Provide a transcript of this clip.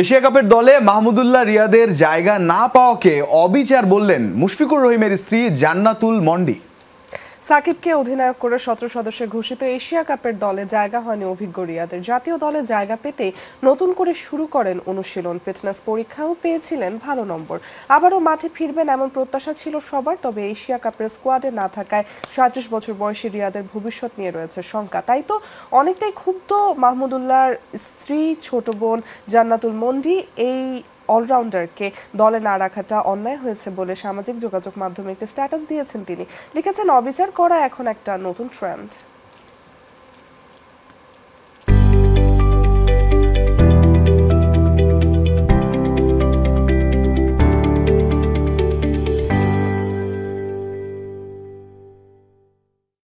Asia কাপের দলে মাহমুদুল্লাহ রিয়াদের জায়গা না পাওয়াকে অবিচার বললেন মুশফিকুর রহিমের স্ত্রী জান্নাতুল মন্ডি। সাকিবকে অধিনায়ক করে সতেরো সদস্যের ঘোষিত এশিয়া কাপের দলে জায়গা হয়নি অভিজ্ঞ রিয়াদের। জাতীয় দলে জায়গা পেতে নতুন করে শুরু করেন অনুশীলন। ফিটনেস পরীক্ষাও পেয়েছিলেন ভালো নম্বর। আবারও মাঠে ফিরবেন এমন প্রত্যাশা ছিল সবার, তবে এশিয়া কাপের স্কোয়াডে না থাকায় সাঁত্রিশ বছর বয়সী রিয়াদের ভবিষ্যৎ নিয়ে রয়েছে শঙ্কা। তাই তো অনেকটাই ক্ষুব্ধ মাহমুদুল্লাহর স্ত্রী, ছোট বোন জান্নাতুল মন্ডি এই অলরাউন্ডারকে দলে না রাখাটা অন্যায় হয়েছে বলে সামাজিক যোগাযোগ মাধ্যমে একটি স্ট্যাটাস দিয়েছেন তিনি। লিখেছেন, অবিচার করা এখন একটা নতুন ট্রেন্ড